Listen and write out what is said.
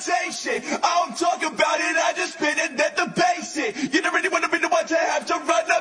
confrontation. I don't talk about it, I just spit it at the basic. You don't really wanna be the one to have to run up.